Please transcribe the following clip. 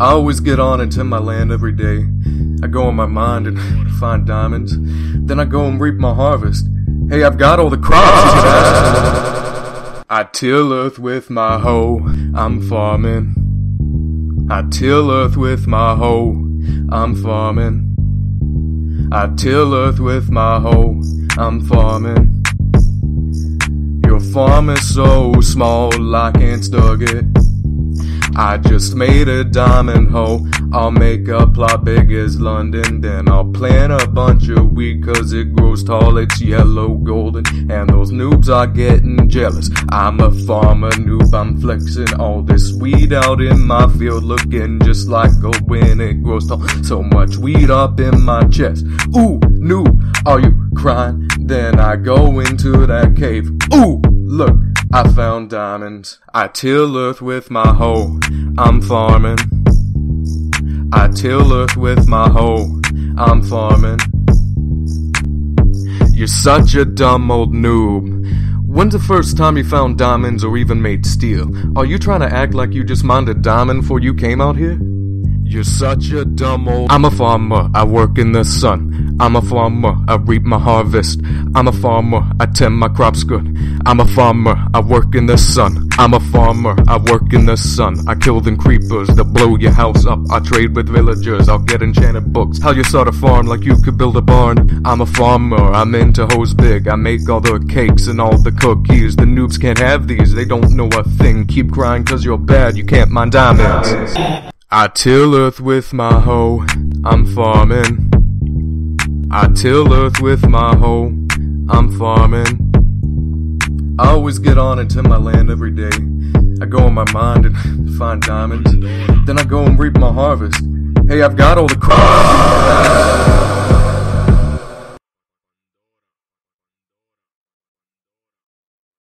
I always get on and tend my land every day. I go in my mind and find diamonds. Then I go and reap my harvest. Hey, I've got all the crops. I till earth with my hoe. I'm farming. I till earth with my hoe. I'm farming. I till earth with my hoe. I'm farming. Your farm is so small I can't stug it. I just made a diamond hole. I'll make a plot big as London. Then I'll plant a bunch of weed cause it grows tall. It's yellow golden. And those noobs are getting jealous. I'm a farmer noob. I'm flexing all this weed out in my field. Looking just like gold when it grows tall. So much weed up in my chest. Ooh, noob, are you crying? Then I go into that cave. Ooh, look. I found diamonds. I till earth with my hoe. I'm farming. I till earth with my hoe. I'm farming. You're such a dumb old noob. When's the first time you found diamonds or even made steel? Are you trying to act like you just mined a diamond before you came out here? You're such a dumb old. I'm a farmer, I work in the sun. I'm a farmer, I reap my harvest. I'm a farmer, I tend my crops good. I'm a farmer, I work in the sun. I'm a farmer, I work in the sun. I kill them creepers that blow your house up. I trade with villagers, I'll get enchanted books. How you start a farm like you could build a barn. I'm a farmer, I'm into hoes big. I make all the cakes and all the cookies. The noobs can't have these, they don't know a thing. Keep crying cause you're bad, you can't mine diamonds. I till earth with my hoe, I'm farming. I till earth with my hoe, I'm farming. I always get on and tend my land every day. I go in my mind and find diamonds. Then I go and reap my harvest. Hey, I've got all the crops.